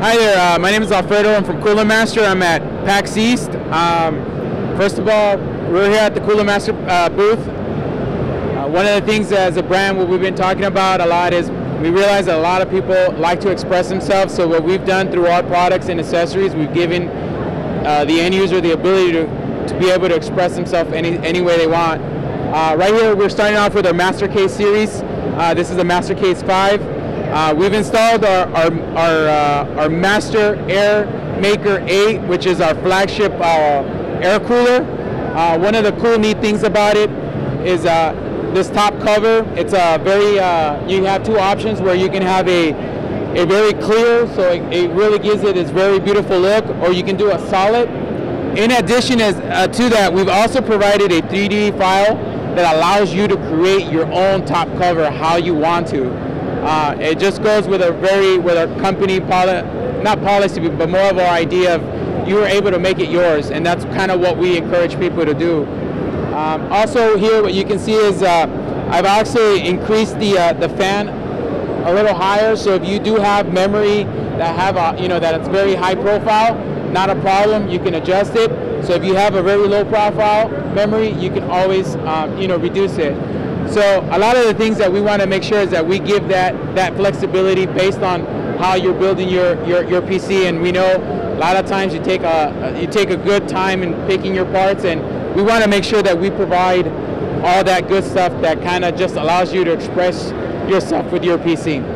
Hi there, uh, my name is Alfredo. I'm from Cooler Master. I'm at PAX East. Um, first of all, we're here at the Cooler Master uh, booth. Uh, one of the things as a brand, what we've been talking about a lot is we realize that a lot of people like to express themselves. So what we've done through our products and accessories, we've given uh, the end user the ability to, to be able to express themselves any, any way they want. Uh, right here, we're starting off with our MasterCase series. Uh, this is the MasterCase 5. Uh, we've installed our our our, uh, our Master Air Maker 8, which is our flagship uh, air cooler. Uh, one of the cool, neat things about it is uh, this top cover. It's a very you have two options where you can have a a very clear, so it, it really gives it this very beautiful look, or you can do a solid. In addition as, to that, we've also provided a 3D file that allows you to create your own top cover how you want to. Uh, it just goes with a very with our company poli- not policy, but more of our idea of you were able to make it yours, and that's kind of what we encourage people to do. Um, also here, what you can see is uh, I've actually increased the uh, the fan a little higher, so if you do have memory that have a, you know that it's very high profile, not a problem. You can adjust it. So if you have a very low profile memory, you can always um, you know reduce it. So a lot of the things that we want to make sure is that we give that that flexibility based on how you're building your, your, your PC. And we know a lot of times you take a you take a good time in picking your parts, and we want to make sure that we provide all that good stuff that kind of just allows you to express yourself with your PC.